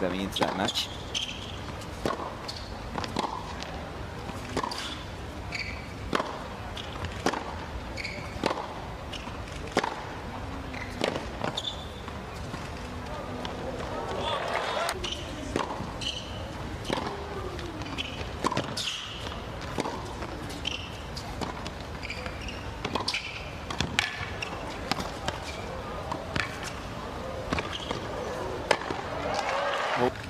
That means that. Yeah.